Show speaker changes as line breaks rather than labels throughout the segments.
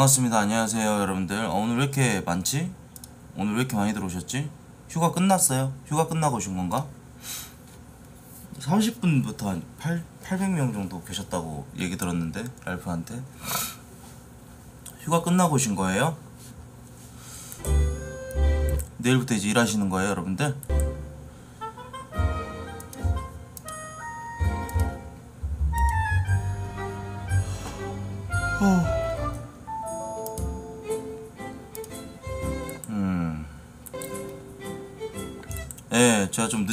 반갑습니다. 안녕하세요, 여러분들. 어, 오늘 왜 이렇게 많지? 오늘 왜 이렇게 많이 들어오셨지? 휴가 끝났어요? 휴가 끝나고 오신 건가? 30분부터 한 8, 800명 정도 계셨다고 얘기 들었는데, 랄프한테. 휴가 끝나고 오신 거예요? 내일부터 이제 일하시는 거예요, 여러분들?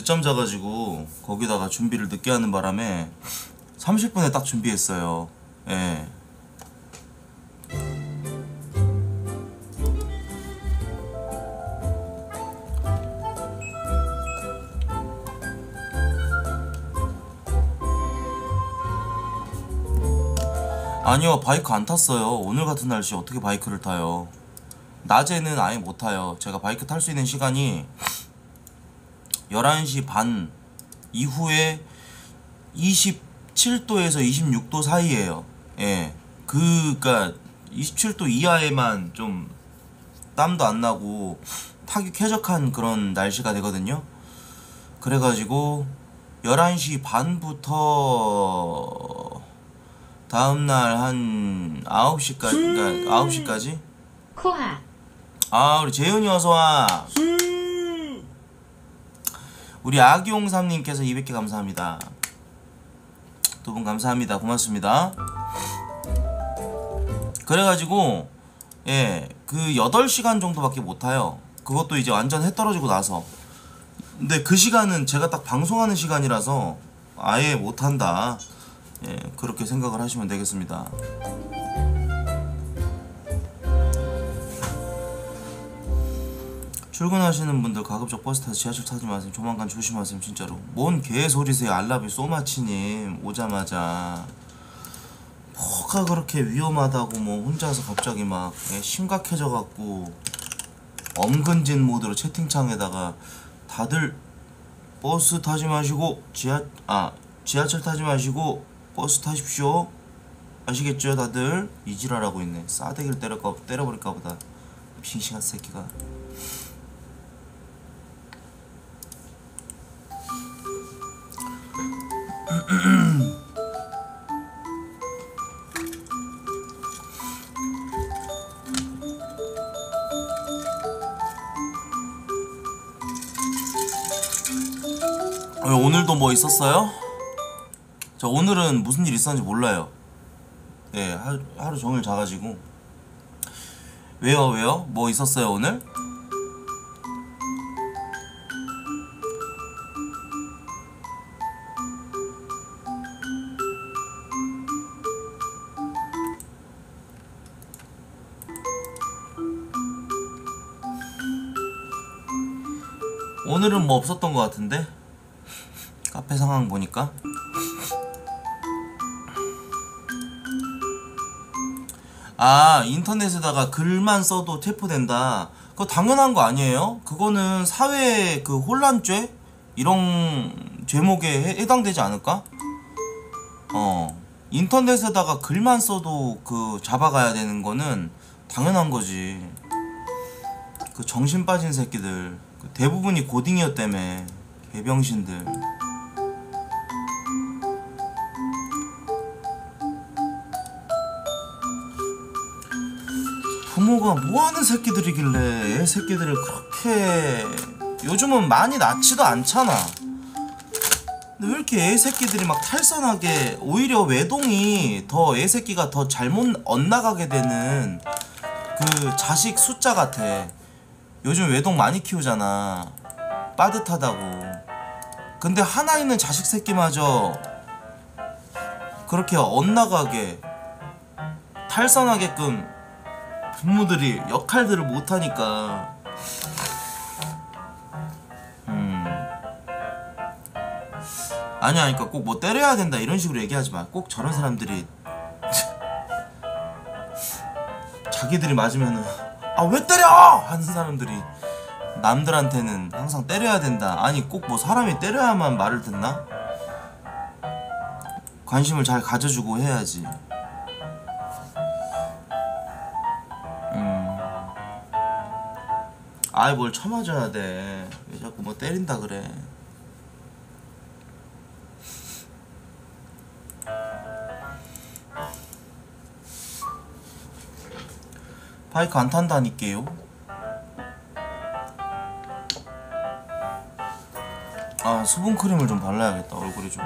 늦잠 자가지고 거기다가 준비를 늦게 하는 바람에 30분에 딱 준비했어요. 예. 아니요, 바이크 안 탔어요. 오늘 같은 날씨 어떻게 바이크를 타요? 낮에는 아예 못 타요. 제가 바이크 탈 수 있는 시간이 11시 반 이후에 27도에서 26도 사이에요. 예. 그니까 27도 이하에만 좀 땀도 안 나고 타기 쾌적한 그런 날씨가 되거든요. 그래가지고 11시 반부터 다음날 한 9시까지, 그러니까 9시까지?
코하
아, 우리 재윤이 어서와. 우리 아기용삼님께서 200개 감사합니다. 두 분 감사합니다. 고맙습니다. 그래가지고, 예, 그 8시간 정도밖에 못 타요. 그것도 이제 완전 해 떨어지고 나서. 근데 그 시간은 제가 딱 방송하는 시간이라서 아예 못 한다. 예, 그렇게 생각을 하시면 되겠습니다. 출근하시는 분들 가급적 버스 타서 지하철 타지 마세요. 조만간 조심하세요, 진짜로. 뭔 개소리세요, 알라비 소마치님. 오자마자. 뭐가 그렇게 위험하다고 뭐 혼자서 갑자기 막 예, 심각해져 갖고 엄근진 모드로 채팅창에다가 다들 버스 타지 마시고 지하 아 지하철 타지 마시고 버스 타십시오. 아시겠죠, 다들? 이지랄하고 있네. 싸대기를 때려까 때려버릴까 보다. 빙신한 새끼가. 왜 오늘도 뭐 있었어요? 저 오늘은 무슨 일 있었는지 몰라요. 예, 하루, 하루 종일 자가지고. 왜요, 왜요? 뭐 있었어요, 오늘? 뭐 없었던 것 같은데? 카페 상황 보니까 아 인터넷에다가 글만 써도 체포된다 그거 당연한 거 아니에요? 그거는 사회 그 혼란죄 이런 죄목에 해, 해당되지 않을까? 어 인터넷에다가 글만 써도 그 잡아가야 되는 거는 당연한 거지 그 정신 빠진 새끼들 그 대부분이 고딩이었다며 개병신들. 부모가 뭐하는 새끼들이길래 애 새끼들을 그렇게 요즘은 많이 낳지도 않잖아. 근데 왜 이렇게 애 새끼들이 막 탈선하게 오히려 외동이 더 애 새끼가 더 잘못 엇나가게 되는 그 자식 숫자 같아 요즘 외동 많이 키우잖아. 빠듯하다고. 근데 하나 있는 자식 새끼마저 그렇게 엇나가게 탈선하게끔 부모들이 역할들을 못하니까. 음. 아니야 그러니까 꼭 뭐 때려야 된다 이런 식으로 얘기하지 마 꼭 저런 사람들이 자기들이 맞으면은 아 왜 때려? 하는 사람들이 남들한테는 항상 때려야 된다. 아니 꼭 뭐 사람이 때려야만 말을 듣나? 관심을 잘 가져주고 해야지. 음. 아이 뭘 쳐맞아야 돼왜 자꾸 뭐 때린다 그래. 바이크 안 탄다니까요. 아 수분 크림을 좀 발라야겠다 얼굴이 좀.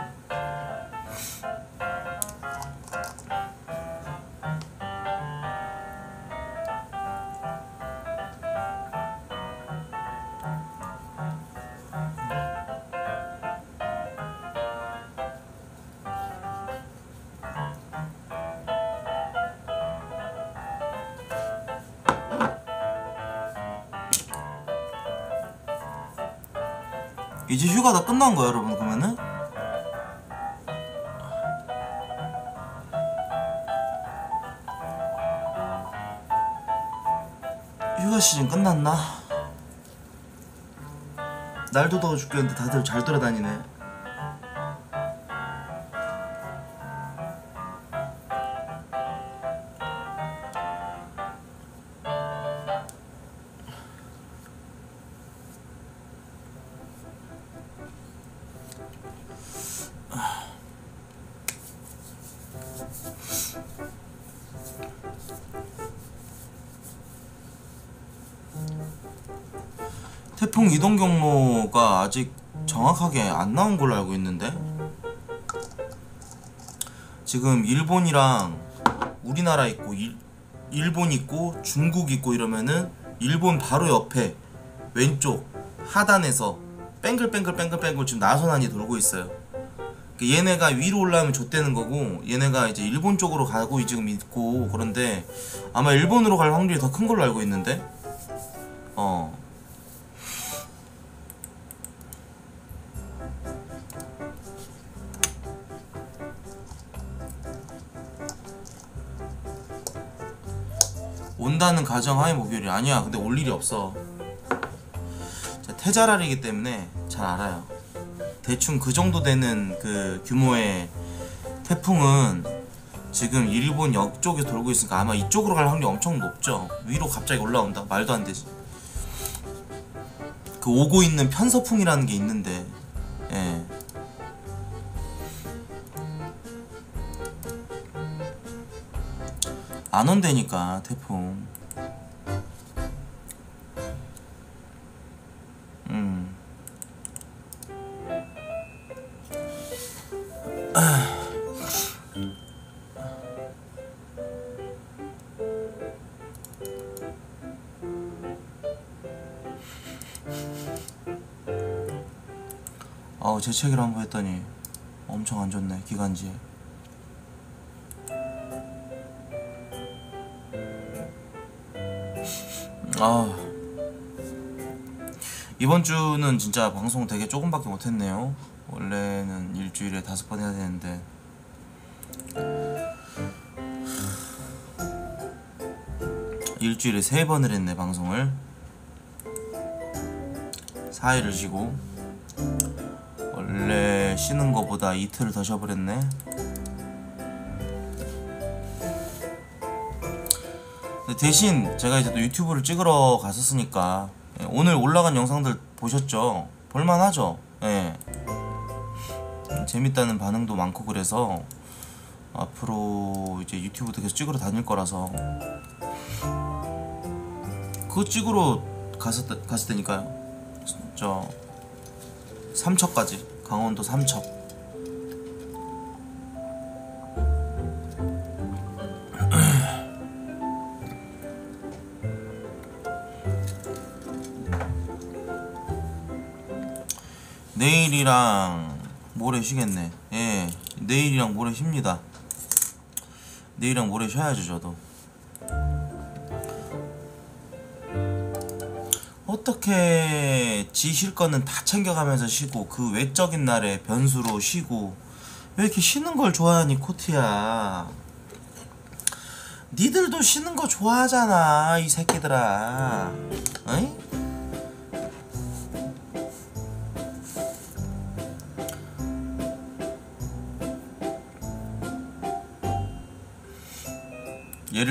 휴가 다 끝난 거야 여러분 그러면은? 휴가 시즌 끝났나? 날도 더워 죽겠는데 다들 잘 돌아다니네 정확하게 안 나온 걸로 알고 있는데? 지금 일본이랑 우리나라 있고 일, 일본 있고 중국 있고 이러면은 일본 바로 옆에 왼쪽 하단에서 뺑글뺑글 뺑글뺑글 지금 나선안이 돌고 있어요. 그 얘네가 위로 올라오면 좆되는 거고 얘네가 이제 일본 쪽으로 가고 지금 있고 그런데 아마 일본으로 갈 확률이 더 큰 걸로 알고 있는데? 어 온다는 가정하에 목요일이 아니야. 근데 올 일이 없어. 자, 태자랄이기 때문에 잘 알아요. 대충 그 정도 되는 그 규모의 태풍은 지금 일본 역 쪽에 돌고 있으니까 아마 이쪽으로 갈 확률이 엄청 높죠. 위로 갑자기 올라온다. 말도 안 되지. 그 오고 있는 편서풍이라는 게 있는데 예. 안 온다니까 태풍 음. 아우 재채기를 한 번 했더니 엄청 안 좋네 기관지 아. 이번 주는 진짜 방송 되게 조금밖에 못했네요. 원래는 일주일에 다섯 번 해야 되는데. 일주일에 세 번을 했네 방송을. 4일을 쉬고. 원래 쉬는 거보다 이틀을 더 쉬어버렸네 대신 제가 이제 또 유튜브를 찍으러 갔었으니까 예, 오늘 올라간 영상들 보셨죠? 볼만하죠? 예. 재밌다는 반응도 많고 그래서 앞으로 이제 유튜브도 계속 찍으러 다닐 거라서 그거 찍으러 갔을, 갔을 때니까요 저 삼척까지 강원도 삼척 모레 쉬겠네. 예, 내일이랑 모레 쉽니다. 내일이랑 모레 쉬어야죠, 저도. 어떻게 지쉴 거는 다 챙겨가면서 쉬고 그 외적인 날에 변수로 쉬고 왜 이렇게 쉬는 걸 좋아하니 코트야 니들도 쉬는 거 좋아하잖아 이 새끼들아 어이?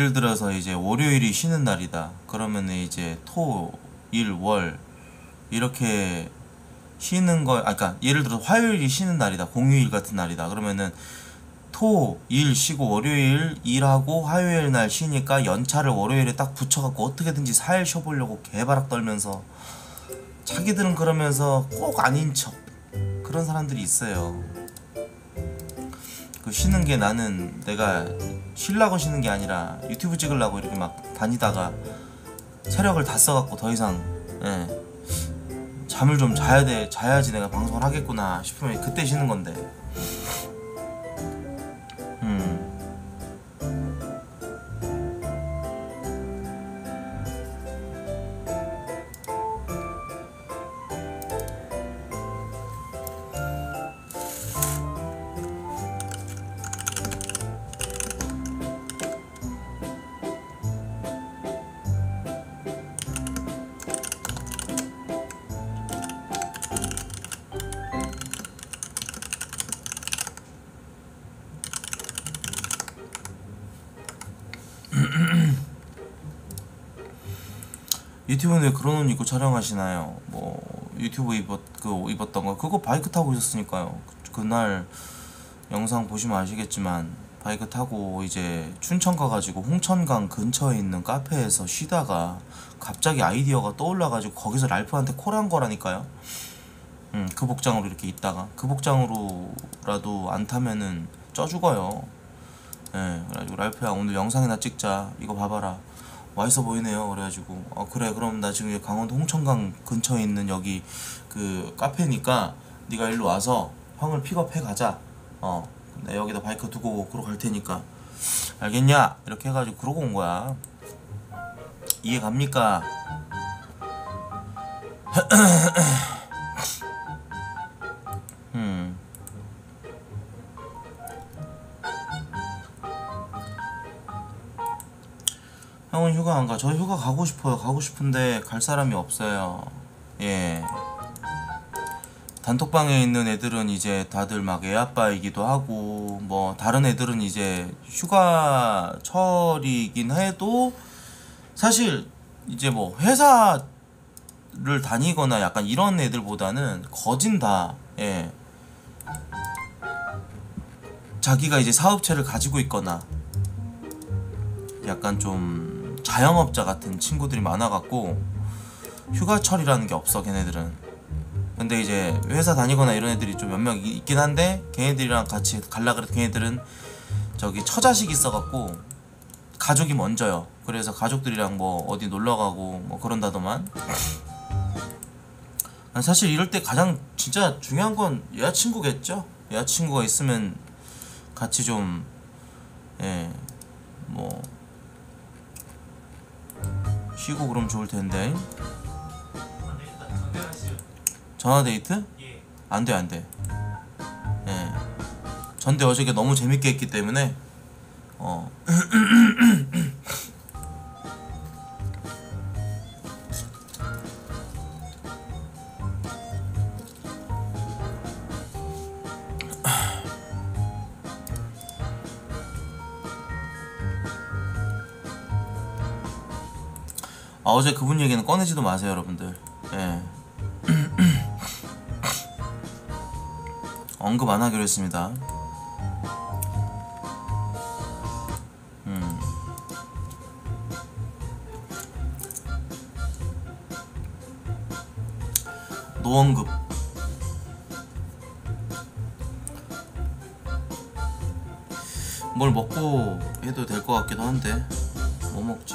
예를 들어서 이제 월요일이 쉬는 날이다. 그러면 이제 토 일, 월 이렇게 쉬는 거, 아, 그러니까 예를 들어 화요일이 쉬는 날이다, 공휴일 같은 날이다. 그러면은 토, 일 쉬고 월요일 일하고 화요일 날 쉬니까 연차를 월요일에 딱 붙여갖고 어떻게든지 4일 쉬어보려고 개바락 떨면서 자기들은 그러면서 꼭 아닌 척 그런 사람들이 있어요. 그 쉬는 게 나는 내가 쉬려고 쉬는 게 아니라 유튜브 찍으려고 이렇게 막 다니다가 체력을 다 써갖고 더 이상 예, 잠을 좀 자야 돼 자야지 내가 방송을 하겠구나 싶으면 그때 쉬는 건데 유튜브는 왜 그런 옷 입고 촬영하시나요? 뭐 유튜브 입었 그 입었던 거 그거 바이크 타고 있었으니까요. 그- 그날 영상 보시면 아시겠지만 바이크 타고 이제 춘천 가가지고 홍천강 근처에 있는 카페에서 쉬다가 갑자기 아이디어가 떠올라가지고 거기서 랄프한테 콜한 거라니까요. 음, 그 복장으로 이렇게 있다가 그 복장으로라도 안 타면은 쪄 죽어요. 예, 그래가지고 랄프야 오늘 영상이나 찍자. 이거 봐봐라. 맛있어 보이네요. 그래가지고 어 그래 그럼 나 지금 강원도 홍천강 근처에 있는 여기 그 카페니까 네가 일로 와서 형을 픽업해 가자. 어, 내 여기다 바이크 두고 그러 갈 테니까 알겠냐? 이렇게 해가지고 그러고 온 거야. 이해 갑니까? 형은 휴가 안 가. 저 휴가 가고 싶어요. 가고 싶은데 갈 사람이 없어요. 예. 단톡방에 있는 애들은 이제 다들 막 애아빠이기도 하고 뭐 다른 애들은 이제 휴가철이긴 해도 사실 이제 뭐 회사를 다니거나 약간 이런 애들보다는 거진 다 예. 자기가 이제 사업체를 가지고 있거나 약간 좀 자영업자 같은 친구들이 많아갖고 휴가철이라는 게 없어 걔네들은. 근데 이제 회사 다니거나 이런 애들이 좀 몇 명 있긴 한데 걔네들이랑 같이 갈라 그래도 걔네들은 저기 처자식 있어갖고 가족이 먼저요. 그래서 가족들이랑 뭐 어디 놀러가고 뭐 그런다더만. 아니, 사실 이럴 때 가장 진짜 중요한 건 여자친구겠죠? 여자친구가 있으면 같이 좀 예, 뭐 쉬고 그럼 좋을 텐데. 전화 데이트? 안 돼, 안 돼. 예. 전대 어저께 너무 재밌게 했기 때문에 어. 아, 어제 그분 얘기는 꺼내지도 마세요, 여러분들. 예. 언급 안 하기로 했습니다. 음. 노언급. 뭘 먹고 해도 될 것 같기도 한데 뭐 먹지?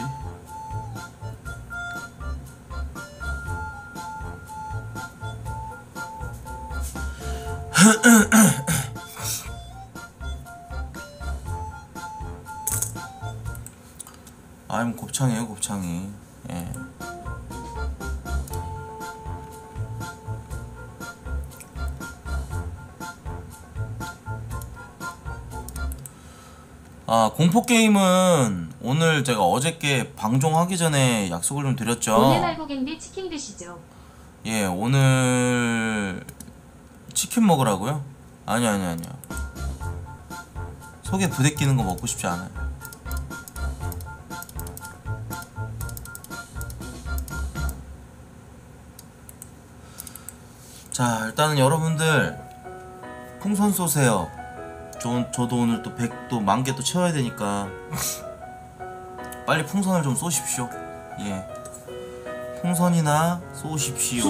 아임 곱창이에요 곱창이 예. 아 공포 게임은 오늘 제가 어저께 방송하기 전에 약속을 좀 드렸죠.
오늘 말고객인데 치킨 드시죠.
예, 오늘 치킨 먹으라고요? 아니 아니 아니요. 속에 부대끼는 거 먹고 싶지 않아요. 자 일단은 여러분들 풍선 쏘세요. 저, 저도 오늘 또 100도 만개 또 채워야 되니까 빨리 풍선을 좀 쏘십시오. 예. 풍선이나 쏘십시오.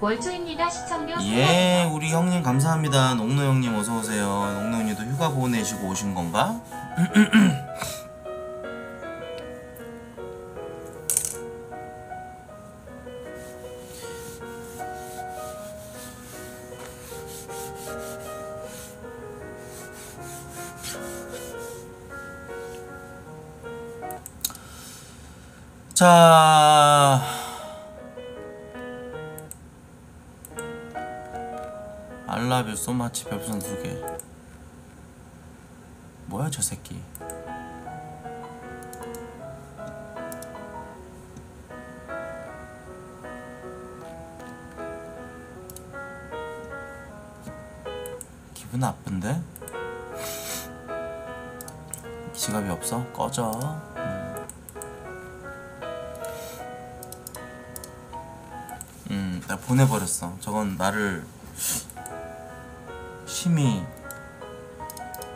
월초입니다. 시청료
예 우리 형님 감사합니다. 농노 형님 어서오세요. 농노 형님도 휴가 보내시고 오신 건가? 자 알라뷰 소마치 별풍선 두 개 뭐야 저 새끼 기분 나쁜데? 지갑이 없어? 꺼져 나 보내버렸어. 저건 나를 심히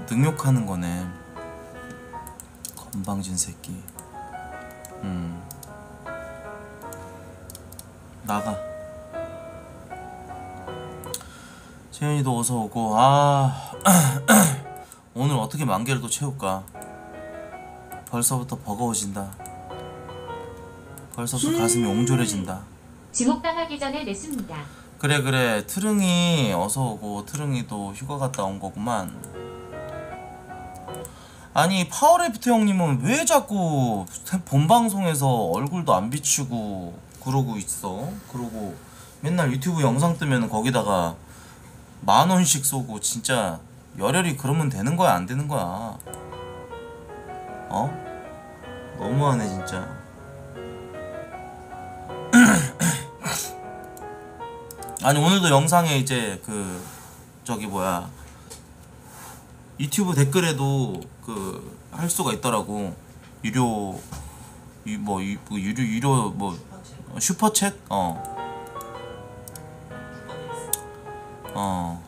능욕하는 거네. 건방진 새끼. 음. 나가. 채연이도 어서 오고, 아. 오늘 어떻게 만 개를 또 채울까? 벌써부터 버거워진다. 벌써부터 가슴이 옹졸해진다.
지목당하기 전에 냈습니다.
그래 그래. 트릉이 어서 오고 트릉이도 휴가 갔다 온 거구만. 아니 파워레프트 형님은 왜 자꾸 본방송에서 얼굴도 안 비추고 그러고 있어? 그러고 맨날 유튜브 영상 뜨면 거기다가 만 원씩 쏘고 진짜 열혈이 그러면 되는 거야 안 되는 거야? 어? 너무하네 진짜 아니 오늘도 영상에 이제 그 저기 뭐야. 유튜브 댓글에도 그 할 수가 있더라고. 유료 유, 뭐 유, 뭐 유료 유료 뭐 슈퍼챗? 어. 어.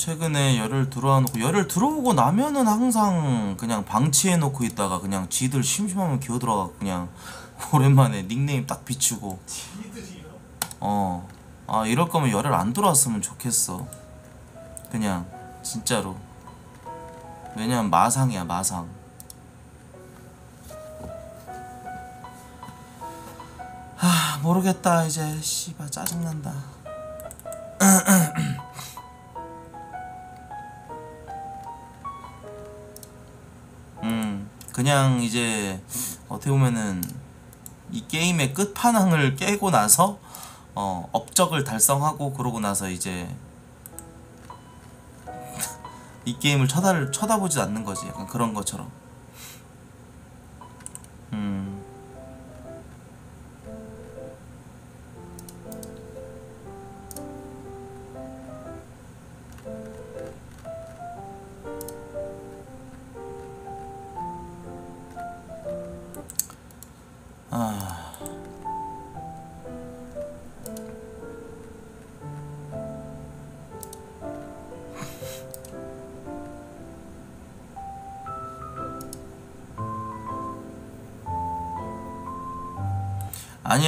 최근에 열을 들어와 놓고 열을 들어오고 나면은 항상 그냥 방치해 놓고 있다가 그냥 지들 심심하면 기어 들어가 그냥 오랜만에 닉네임 딱 비추고 어. 아 이럴 거면 열을 안 들어왔으면 좋겠어. 그냥 진짜로. 왜냐면 마상이야 마상. 아 모르겠다 이제 씨발 짜증난다. 그냥 이제 어떻게 보면은 이 게임의 끝판왕을 깨고 나서 어, 업적을 달성하고 그러고 나서 이제 이 게임을 쳐다 쳐다보지 않는 거지. 약간 그런 것처럼.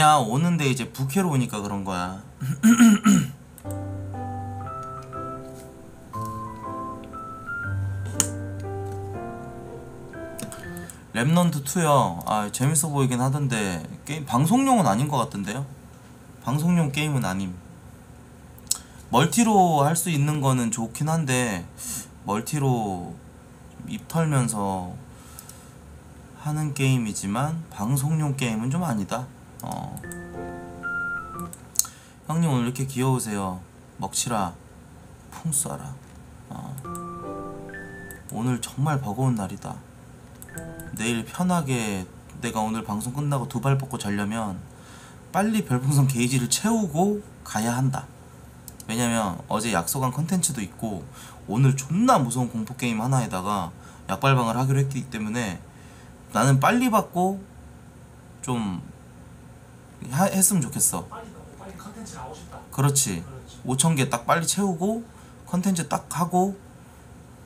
아니야 오는데 이제 부캐로 오니까 그런 거야. Remnant 2요. 아 재밌어 보이긴 하던데 게임 방송용은 아닌 것 같던데요. 방송용 게임은 아님. 멀티로 할 수 있는 거는 좋긴 한데 멀티로 입 털면서 하는 게임이지만 방송용 게임은 좀 아니다. 어. 형님 오늘 이렇게 귀여우세요. 먹치라. 풍 쏴라. 어. 오늘 정말 버거운 날이다. 내일 편하게 내가 오늘 방송 끝나고 두 발 뻗고 자려면 빨리 별풍선 게이지를 채우고 가야 한다. 왜냐면 어제 약속한 컨텐츠도 있고 오늘 존나 무서운 공포 게임 하나에다가 약발방을 하기로 했기 때문에 나는 빨리 받고 좀 하- 했으면 좋겠어.
빨리 컨텐츠 나오고 싶다.
그렇지.
그렇지.
5천 개 딱 빨리 채우고 컨텐츠 딱 하고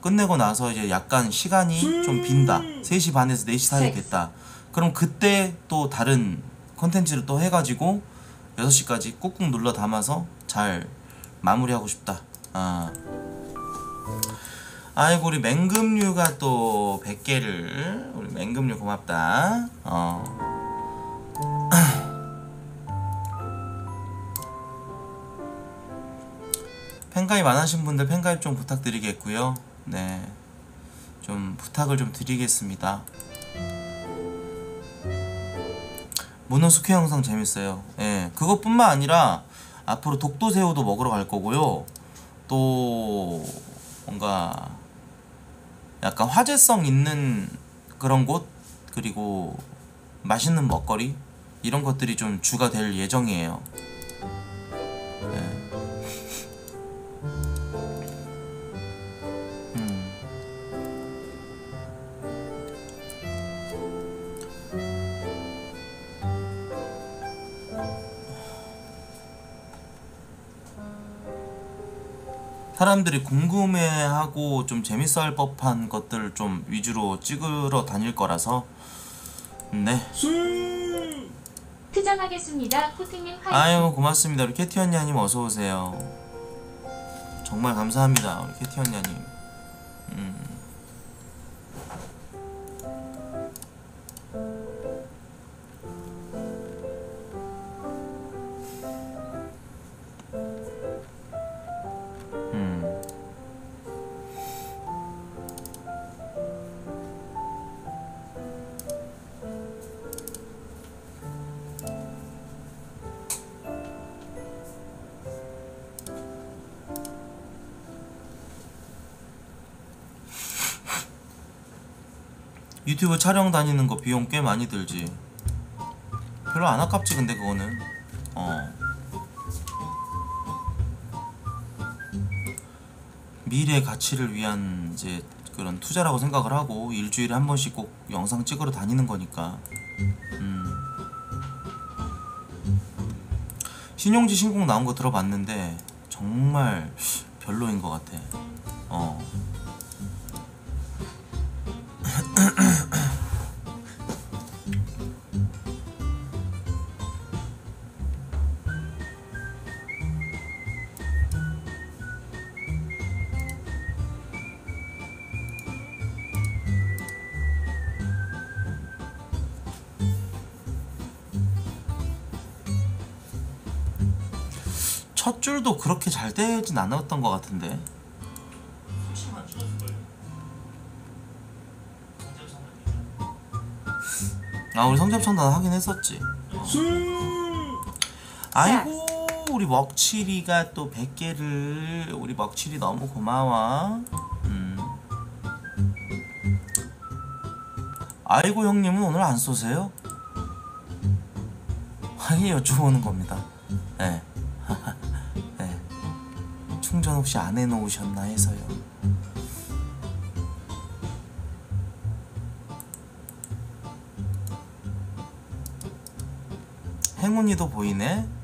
끝내고 나서 이제 약간 시간이 좀 빈다. 3시 반에서 4시 사이에 됐다. 그럼 그때 또 다른 컨텐츠를 또 해가지고 6시까지 꾹꾹 눌러 담아서 잘 마무리하고 싶다. 아. 아이고 우리 맹금류가 또 100개를 우리 맹금류 고맙다. 어. 팬가입 안 하신 분들 팬가입 좀 부탁드리겠고요. 네. 좀 부탁을 좀 드리겠습니다. 문어 숙회 영상 재밌어요. 예. 그것뿐만 아니라 앞으로 독도새우도 먹으러 갈 거고요. 또 뭔가 약간 화제성 있는 그런 곳 그리고 맛있는 먹거리 이런 것들이 좀 주가 될 예정이에요. 예. 사람들이 궁금해하고 좀 재밌어할 법한 것들 좀 위주로 찍으러 다닐 거라서 네
투정하겠습니다. 코트님 화이팅.
아유 고맙습니다 우리 캐티 언니님 어서 오세요 정말 감사합니다 우리 캐티 언니님 음. 유튜브 촬영 다니는 거 비용 꽤 많이 들지. 별로 안 아깝지 근데 그거는. 어. 미래 가치를 위한 이제 그런 투자라고 생각을 하고 일주일에 한 번씩 꼭 영상 찍으러 다니는 거니까. 음. 신용지 신곡 나온 거 들어봤는데 정말 별로인 것 같아. 잘 되진 않았던 것 같은데. 아 우리 성접창단 하긴 했었지. 아이고 우리 먹칠이가 또 100개를 우리 먹칠이 너무 고마워. 음. 아이고 형님은 오늘 안 쏘세요? 아니 여쭤보는 겁니다. 혹시 안 해놓으셨나 해서요. 행운이도 보이네.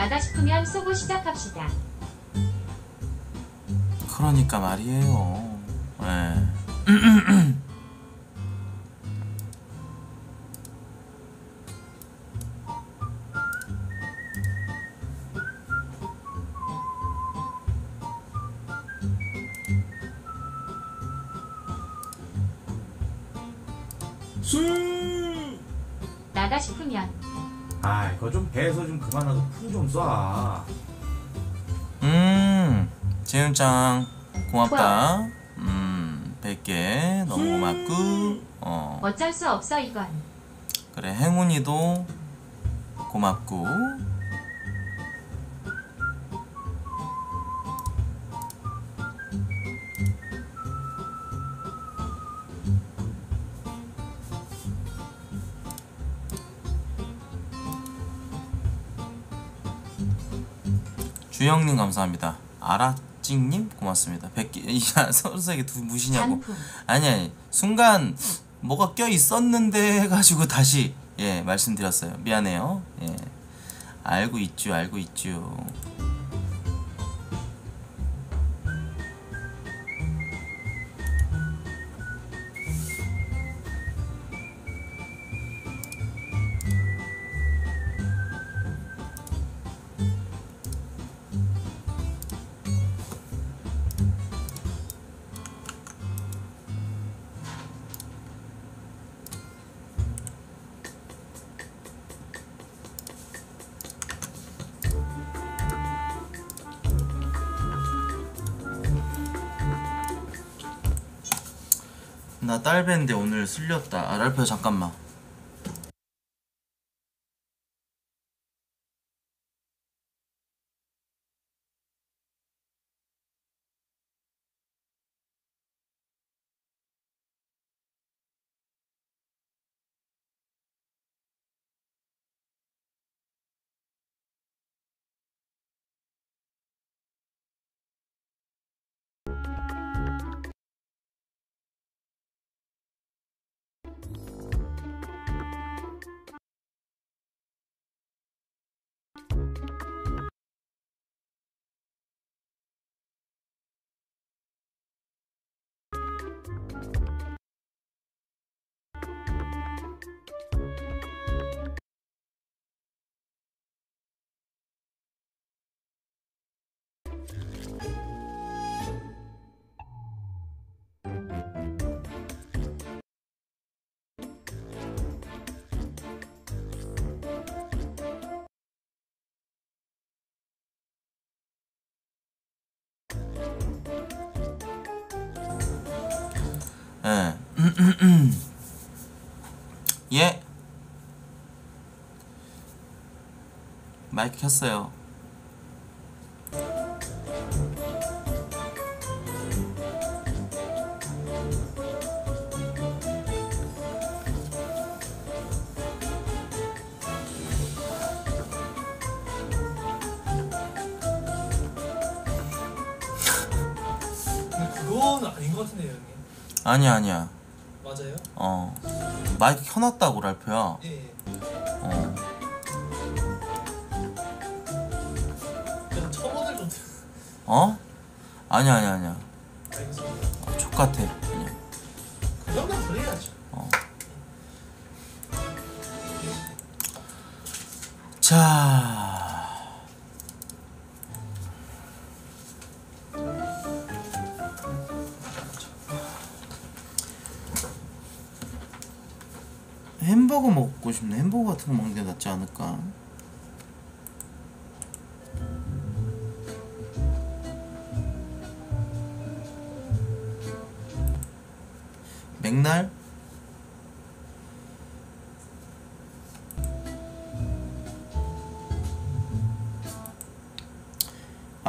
나다 싶으면 쏘고 시작합시다.
그러니까 말이에요. 예. 짱 고맙다. 음, 100개 너무 음. 고맙고. 어.
어쩔 수 없어 이건.
그래, 행운이도 고맙고. 주영님 감사합니다. 알았 찡님 고맙습니다. 백기 이야 선수에게 두 무시냐고. 아니 아니 순간 뭐가 껴 있었는데 해가지고 다시 예 말씀드렸어요. 미안해요. 예 알고 있죠 알고 있죠. 나 딸배인데 오늘 쓸렸다. 아 랄프야 잠깐만. 예. 예. 마이크 켰어요.
그건 아닌 것 같은데요 형님
아니야 아니야.
맞아요?
어. 마이크 켜놨다고 랄프야.
예, 예
어.
그냥 첨언을 좀
어? 아니야 아니야 아니야.
알겠습니다
족같아.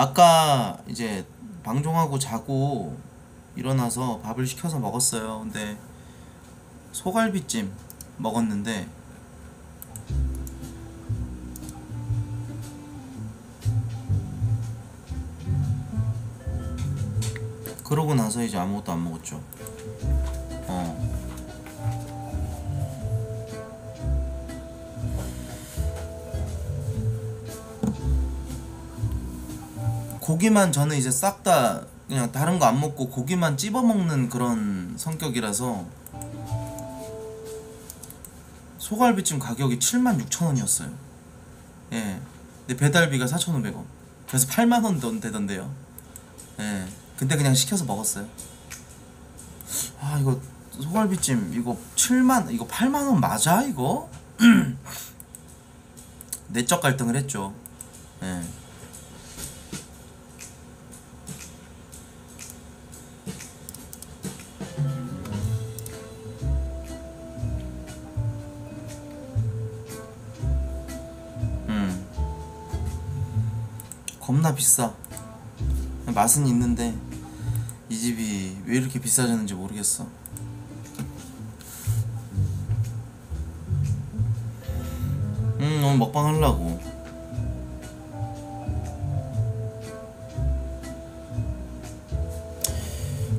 아까 이제 방종하고 자고 일어나서 밥을 시켜서 먹었어요. 근데 소갈비찜 먹었는데 그러고 나서 이제 아무것도 안 먹었죠. 어. 고기만 저는 이제 싹 다 그냥 다른 거 안 먹고 고기만 찝어 먹는 그런 성격이라서 소갈비찜 가격이 76,000원이었어요. 예. 근데 배달비가 4,500원. 그래서 8만 원돈 되던데요. 예. 근데 그냥 시켜서 먹었어요. 아, 이거 소갈비찜 이거 7만 이거 8만 원 맞아 이거? 내적 갈등을 했죠. 예. 겁나 비싸. 맛은 있는데 이 집이 왜 이렇게 비싸졌는지 모르겠어. 음 오늘 먹방 하려고.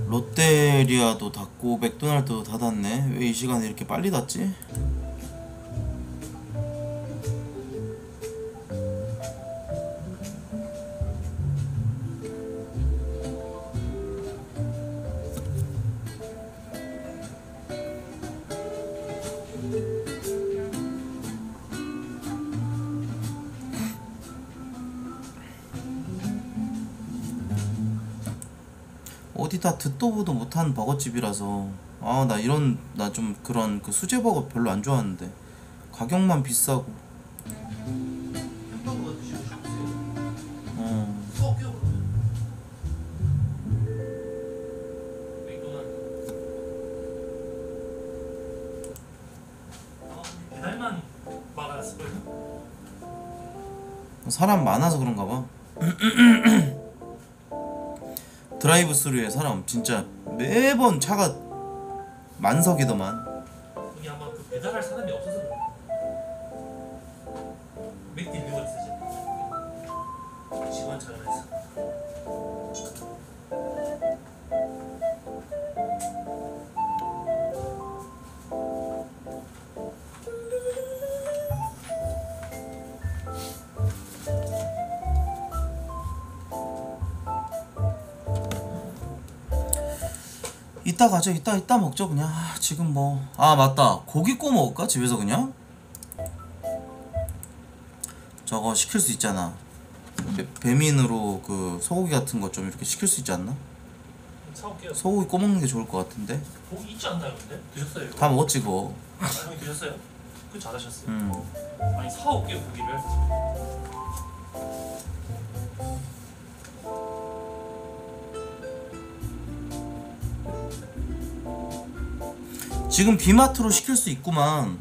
롯데리아도 닫고 맥도날드도 닫았네. 왜 이 시간에 이렇게 빨리 닫지? 듣도 보도 못한 버거집이라서 아 나 이런 나 좀 그런 그 수제 버거 별로 안 좋아하는데. 가격만 비싸고? 어
아, 배달만?
사람 많아서 그런가 봐 드라이브 스루에 사람 진짜 매번 차가 만석이더만 이따 가자 이따 이따 먹죠 그냥. 아, 지금 뭐. 아 맞다. 고기 구워 먹을까? 집에서 그냥? 저거 시킬 수 있잖아. 배, 배민으로 그 소고기 같은 거 좀 이렇게 시킬 수 있지 않나?
사올게요.
소고기 구워 먹는 게 좋을 것 같은데.
고기 있지 않나요 근데? 드셨어요 이거?
다 먹었지 그거.
아, 형이 드셨어요? 그 잘하셨어요.
음.
아니 사올게요 고기를
지금 비마트로 시킬 수 있구만.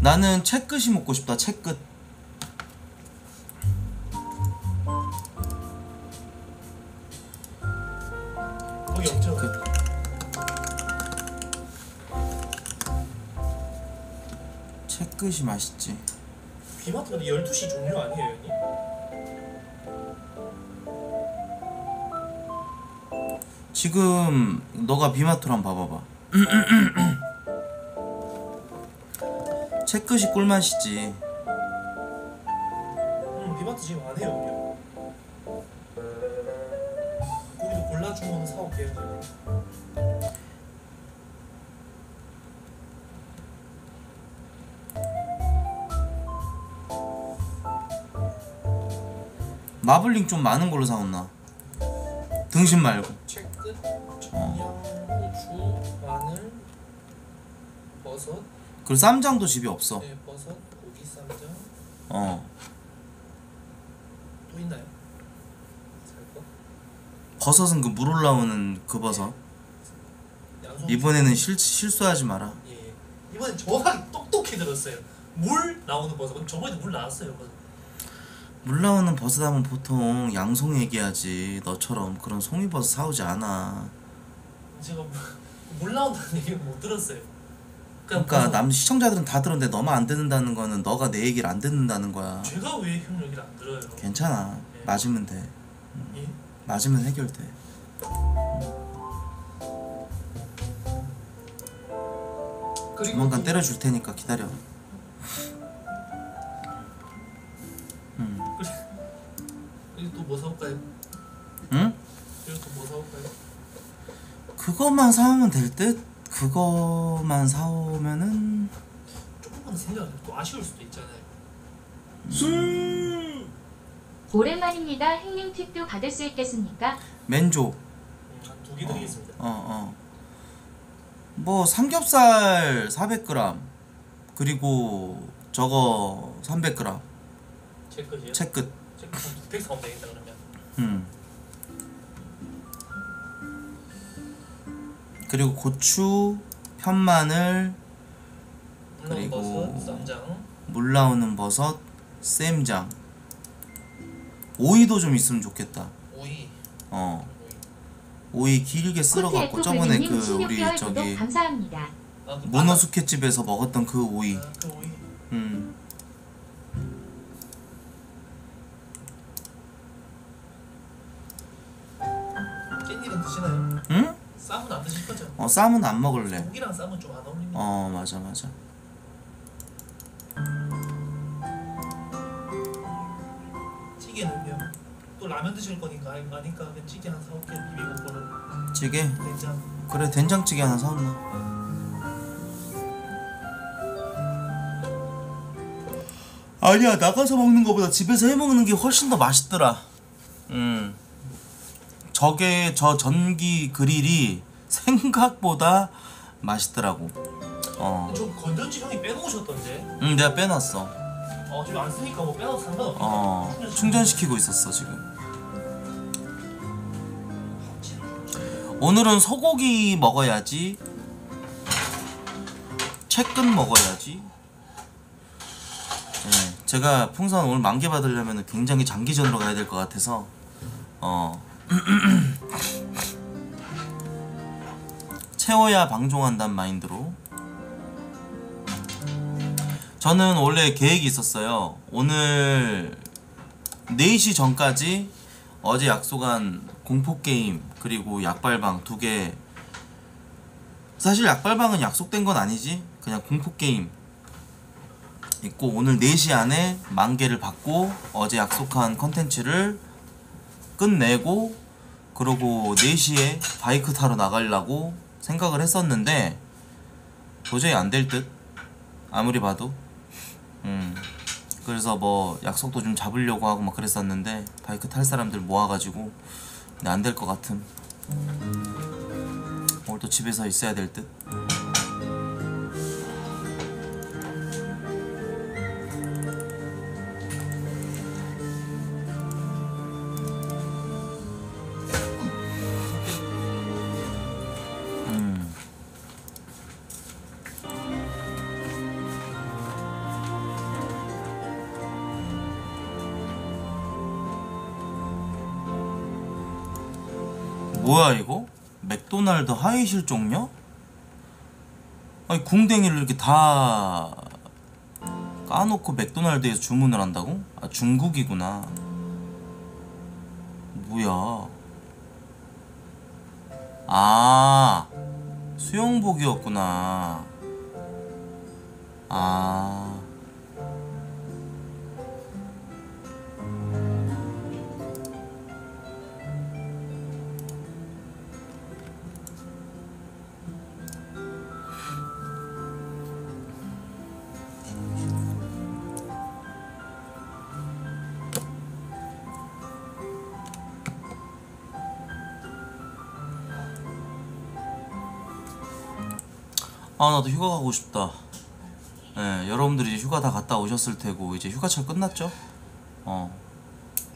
나는 채끝이 먹고 싶다 채끝 채끝이 맛있지.
비마트 근데 12시 종료 아니에요 형님?
지금 너가 비마트로 한번 봐봐봐. 채끝이 꿀맛이지.
음 비마트 지금 안 해요
마블링 좀 많은 걸로 사왔나 등심 말고
채끝, 청양, 고추, 마늘, 버섯,
그리고 쌈장도 집에 없어
네 버섯, 고기 쌈장 어또 있나요? 살 거?
버섯은 그 물 올라오는 그 버섯
양손
이번에는 실, 실수하지 마라
예, 예. 이번엔 정확하게 똑똑히 들었어요. 물 나오는 버섯. 저번에도 물 나왔어요. 버섯.
물 나오는 버섯 하면 보통 양송 얘기하지 너처럼 그런 송이버섯 사오지 않아
제가 물- 물 나온다는 얘기는 못 들었어요. 그냥
그러니까
버섯-
남 시청자들은 다 들었는데 너만 안 듣는다는 거는 너가 내 얘기를 안 듣는다는 거야
제가 왜 형 얘기를 안 들어요?
괜찮아
네.
맞으면 돼
예?
맞으면 해결돼
그리고
조만간
또-
때려줄 테니까 기다려
뭐 사올까요?
응?
또뭐 사올까요?
그것만 사오면 될 듯? 그것만 사오면은
조금만 생각하면 또 아쉬울 수도 있잖아요.
오랜만입니다. 행님 팁도 받을 수 있겠습니까?
맨조
음, 한두개 드리겠습니다.
어어 뭐 삼겹살 400g 그리고 저거 300g
제 것이요?
채끝
두팩 사오면 되겠다 그러면.
음 그리고 고추 편마늘
물 나온
그리고-
버섯, 쌈장.
물 나오는 버섯 쌈장 오이도 좀 있으면 좋겠다
오이.
어
오이.
길게 쓸어갖고 저번에 그 우리
16개월
저기
감사합니다.
아, 그
모노 스케집에서 먹었던 그 오이
아, 그 오이.
음 어 쌈은 안 먹을래.
고기랑 쌈은 좀 안 어울립니다.
어 맞아 맞아.
찌개는요? 또 라면 드실 거니까 아니- 아니까 찌개 하나 사올게. 비비고 거를
찌개?
된장.
그래 된장찌개 하나 사온나 아니야 나가서 먹는 거보다 집에서 해 먹는 게 훨씬 더 맛있더라. 음. 저게 저 전기 그릴이 생각보다 맛있더라고. 어.
저 건전지 형이 빼놓으셨던데?
응, 내가 빼놨어.
어 지금 안 쓰니까 뭐 빼놔도 상관없어
어 충전시키고 있었어 지금. 오늘은 소고기 먹어야지. 채끝 먹어야지. 네, 제가 풍선 오늘 만개 받으려면 굉장히 장기전으로 가야 될 것 같아서 어 채워야 방종한다는 마인드로. 저는 원래 계획이 있었어요. 오늘 4시 전까지 어제 약속한 공포게임 그리고 약발방 두 개. 사실 약발방은 약속된 건 아니지. 그냥 공포게임 있고 오늘 4시 안에 만 개를 받고 어제 약속한 컨텐츠를 끝내고 그러고 4시에 바이크 타러 나가려고 생각을 했었는데 도저히 안 될 듯. 아무리 봐도. 음. 그래서 뭐 약속도 좀 잡으려고 하고 막 그랬었는데 바이크 탈 사람들 모아가지고 근데 안 될 것 같음. 오늘 또 집에서 있어야 될 듯. 맥도날드 하이 실종녀? 아니 궁뎅이를 이렇게 다 까놓고 맥도날드에서 주문을 한다고? 아 중국이구나 뭐야 아 수영복이었구나 아 아 나도 휴가 가고 싶다. 예, 여러분들이 이제 휴가 다 갔다 오셨을 테고 이제 휴가철 끝났죠? 어.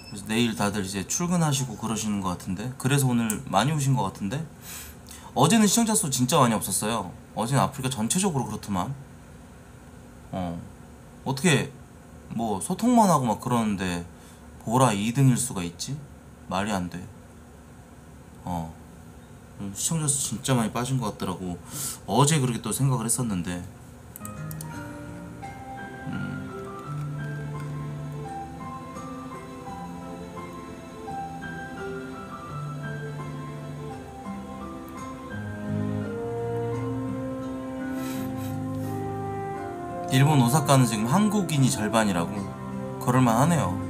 그래서 내일 다들 이제 출근하시고 그러시는 것 같은데 그래서 오늘 많이 오신 것 같은데 어제는 시청자 수 진짜 많이 없었어요. 어제는 아프리카 전체적으로 그렇더만. 어. 어떻게 뭐 소통만 하고 막 그러는데 보라 2등일 수가 있지? 말이 안 돼. 어. 음, 시청자 수 진짜 많이 빠진 것 같더라고. 어제 그렇게 또 생각을 했었는데. 일본 오사카는 지금 한국인이 절반이라고 그럴만 하네요.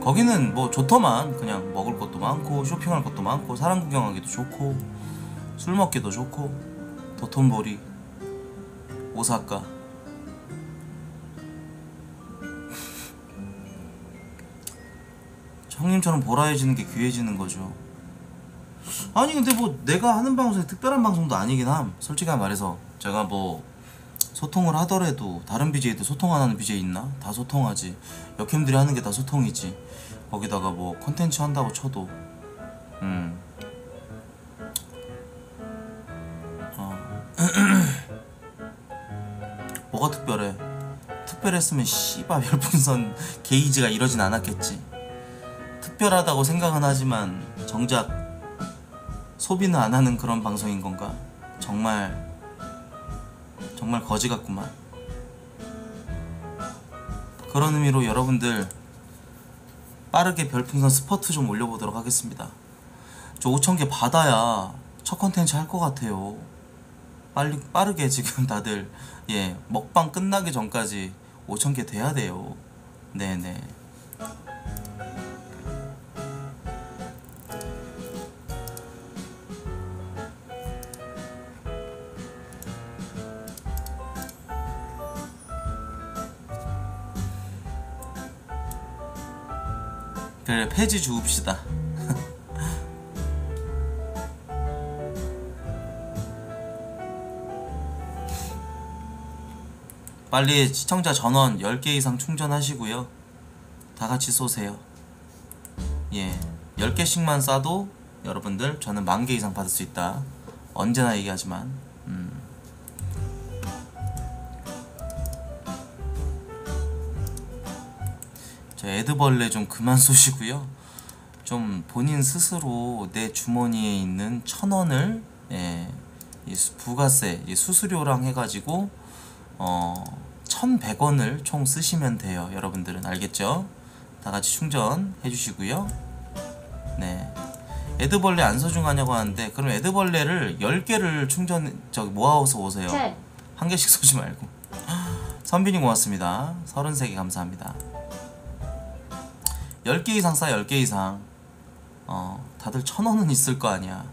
거기는 뭐 좋더만 그냥 먹을 것도 많고 쇼핑할 것도 많고 사람 구경하기도 좋고 술 먹기도 좋고 도톤보리 오사카 형님처럼 보라해지는 게 귀해지는 거죠. 아니 근데 뭐 내가 하는 방송이 특별한 방송도 아니긴 함. 솔직히 말해서 제가 뭐 소통을 하더라도 다른 BJ도 소통 안 하는 BJ 있나? 다 소통하지. 역캠들이 하는 게 다 소통이지. 거기다가 뭐 컨텐츠 한다고 쳐도 음. 어. 뭐가 특별해? 특별했으면 씨발 별풍선 게이지가 이러진 않았겠지. 특별하다고 생각은 하지만 정작 소비는 안 하는 그런 방송인 건가? 정말 정말 거지 같구만. 그런 의미로 여러분들 빠르게 별풍선 스퍼트 좀 올려보도록 하겠습니다. 저 5천 개 받아야 첫 컨텐츠 할 것 같아요. 빨리 빠르게 지금 다들 예 먹방 끝나기 전까지 5천 개 돼야 돼요. 네네. 그래 폐지 주읍시다. 빨리 시청자 전원 10개 이상 충전하시고요. 다 같이 쏘세요. 예. 10개씩만 쏴도 여러분들 저는 만 개 이상 받을 수 있다. 언제나 얘기하지만. 음. 저 에드벌레 좀 그만 쏘시고요. 좀 본인 스스로 내 주머니에 있는 천 원을 예, 부가세, 이 수수료랑 해가지고 어, 1,100원을 총 쓰시면 돼요. 여러분들은 알겠죠? 다 같이 충전 해 주시고요. 네. 에드벌레 안 소중하냐고 하는데 그럼 에드벌레를 10개를 충전 저기 모아서 오세요.
짠.
한 개씩 쏘지 말고. 선빈이 고맙습니다. 33개 감사합니다. 10개 이상 싸 10개 이상. 어, 다들 천 원은 있을 거 아니야.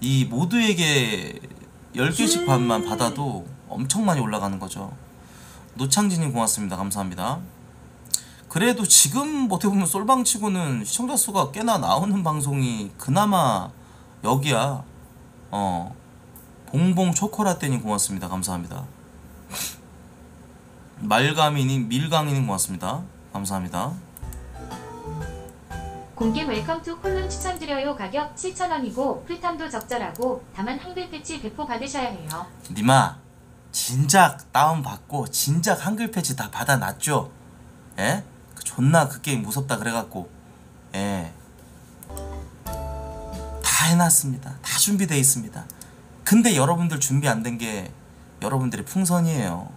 이 모두에게 10개씩 반만 받아도 엄청 많이 올라가는 거죠. 노창진님 고맙습니다. 감사합니다. 그래도 지금 어떻게 보면 솔방치고는 시청자 수가 꽤나 나오는 방송이 그나마 여기야. 어. 봉봉 초코라떼님 고맙습니다. 감사합니다. 말가미님 밀강이님 고맙습니다. 감사합니다.
공겜 Welcome to Kowloon 추천드려요. 가격 7,000원이고 플탐도 적절하고 다만 한글 패치 배포 받으셔야 해요.
님아 진작 다운 받고 진작 한글 패치 다 받아놨죠? 예? 그 존나 그 게임 무섭다 그래갖고 예. 다 해놨습니다. 다 준비돼 있습니다. 근데 여러분들 준비 안 된 게 여러분들의 풍선이에요.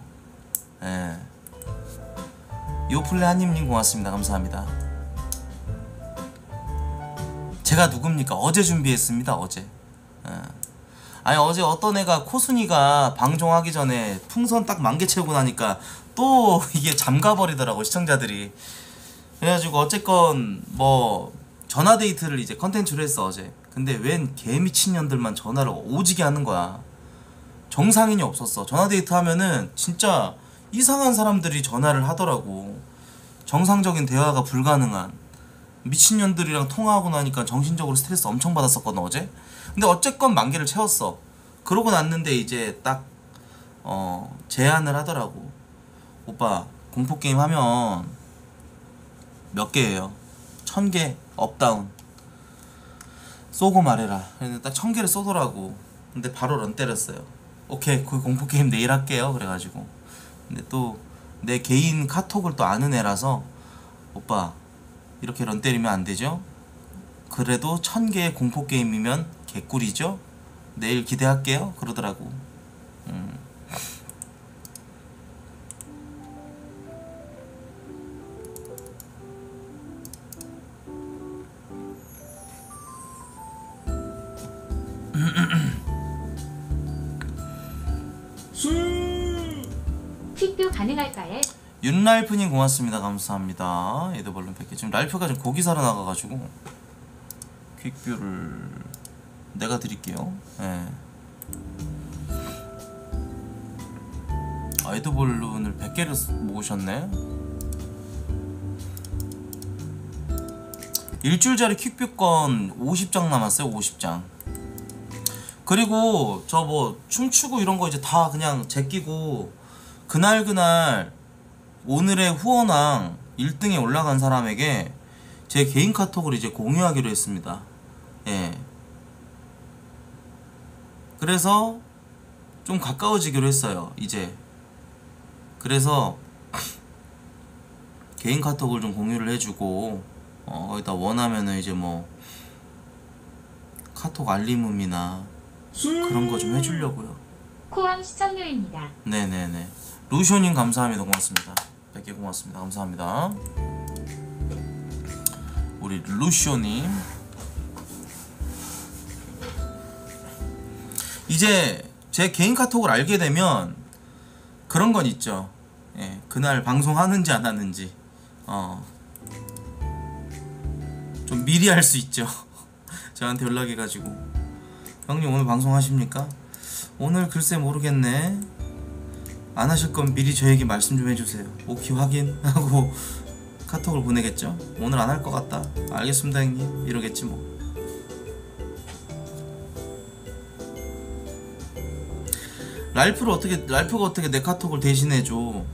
예. 요플레 한님님 고맙습니다. 감사합니다. 제가 누굽니까? 어제 준비했습니다. 어제. 예. 아니 어제 어떤 애가 코순이가 방송하기 전에 풍선 딱 만개 채우고 나니까 또 이게 잠가버리더라고 시청자들이 그래가지고 어쨌건 뭐 전화 데이트를 이제 컨텐츠로 했어 어제 근데 웬 개미친년들만 전화를 오지게 하는 거야 정상인이 없었어 전화 데이트 하면은 진짜 이상한 사람들이 전화를 하더라고 정상적인 대화가 불가능한 미친년들이랑 통화하고 나니까 정신적으로 스트레스 엄청 받았었거든 어제? 근데 어쨌건 만개를 채웠어. 그러고 났는데 이제 딱 어, 제안을 하더라고. 오빠 공포게임 하면 몇 개예요? 천 개 up down. 쏘고 말해라. 근데 딱 천 개를 쏘더라고. 근데 바로 run 때렸어요. 오케이 그 공포게임 내일 할게요. 그래가지고. 근데 또 내 개인 카톡을 또 아는 애라서 오빠 이렇게 run 때리면 안 되죠? 그래도 천 개에 공포 게임이면 개꿀이죠? 내일 기대할게요. 그러더라고. 음.
퀵뷰 가능할까요?
윤랄프님 고맙습니다. 감사합니다. 에드벌룬 100개. 지금 랄프가 지금 고기 사러 나가가지고 퀵뷰를 내가 드릴게요. 예. 아, 에드벌룬을 100개를 모으셨네. 일주일짜리 퀵뷰권 50장 남았어요. 50장. 그리고 저 뭐 춤추고 이런 거 이제 다 그냥 제끼고 그날 그날 오늘의 후원왕 1등에 올라간 사람에게 제 개인 카톡을 이제 공유하기로 했습니다. 예. 그래서 좀 가까워지기로 했어요. 이제. 그래서 개인 카톡을 좀 공유를 해주고 어, 거기다 원하면은 이제 뭐 카톡 알림음이나 그런 거 좀 해주려고요.
코왕 시청료입니다.
네네네. 루쇼님 감사합니다. 고맙습니다. 100개 고맙습니다. 감사합니다. 우리 루쇼님. 이제 제 개인 카톡을 알게 되면 그런 건 있죠. 예, 그날 방송하는지 안 하는지. 어. 좀 미리 할 수 있죠. 저한테 연락해가지고. 형님 오늘 방송하십니까? 오늘 글쎄 모르겠네. 안 하실 건 미리 저에게 말씀 좀 해주세요. 오케이 확인 하고 카톡을 보내겠죠. 오늘 안 할 것 같다. 알겠습니다 형님. 이러겠지 뭐. 랄프를 어떻게 랄프가 어떻게 내 카톡을 대신해 줘?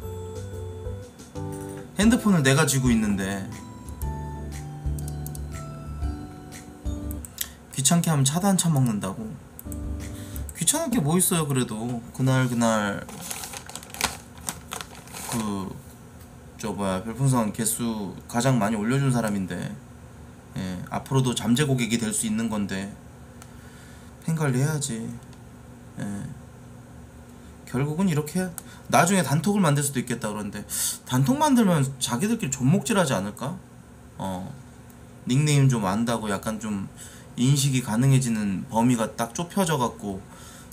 핸드폰을 내가 쥐고 있는데 귀찮게 하면 차단 쳐먹는다고. 귀찮을 게뭐 있어요 그래도 그날 그날 그 저 뭐야 별풍선 개수 가장 많이 올려준 사람인데 예, 앞으로도 잠재 고객이 될 수 있는 건데 팬 관리 해야지 예. 결국은 이렇게 나중에 단톡을 만들 수도 있겠다 그런데 단톡 만들면 자기들끼리 존목질하지 않을까? 어 닉네임 좀 안다고 약간 좀 인식이 가능해지는 범위가 딱 좁혀져 갖고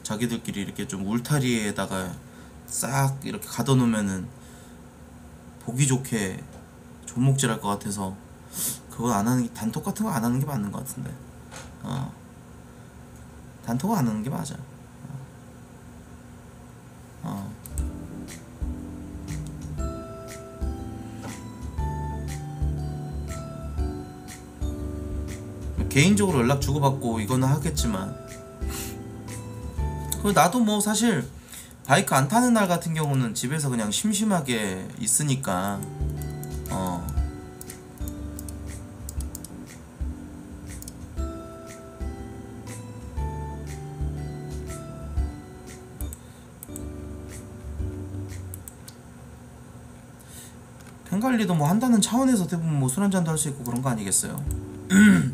자기들끼리 이렇게 좀 울타리에다가 싹 이렇게 가둬놓으면은 보기 좋게 존목질할 것 같아서 그거 안 하는 게 단톡 같은 거 안 하는 게 맞는 것 같은데. 어. 단톡 안 하는 게 맞아. 어. 개인적으로 연락 주고받고 이거는 하겠지만. 그 나도 뭐 사실 바이크 안 타는 날 같은 경우는 집에서 그냥 심심하게 있으니까 어 팬관리도 뭐 한다는 차원에서 대부분 뭐 술 한잔도 할 수 있고 그런 거 아니겠어요?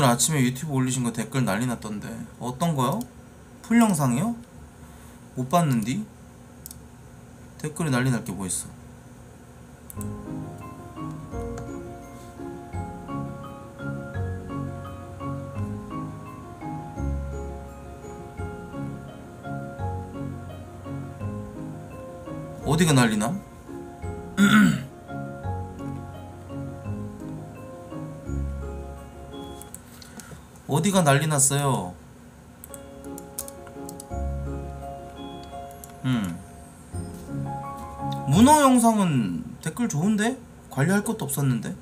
오늘 아침에 유튜브 올리신 거 댓글 난리 났던데 어떤 거요? 풀 영상이요? 못 봤는디? 댓글이 난리 날 게 뭐 있어? 어디가 난리남? 어디가 난리 났어요? 음. 문어 영상은 댓글 좋은데? 관리할 것도 없었는데?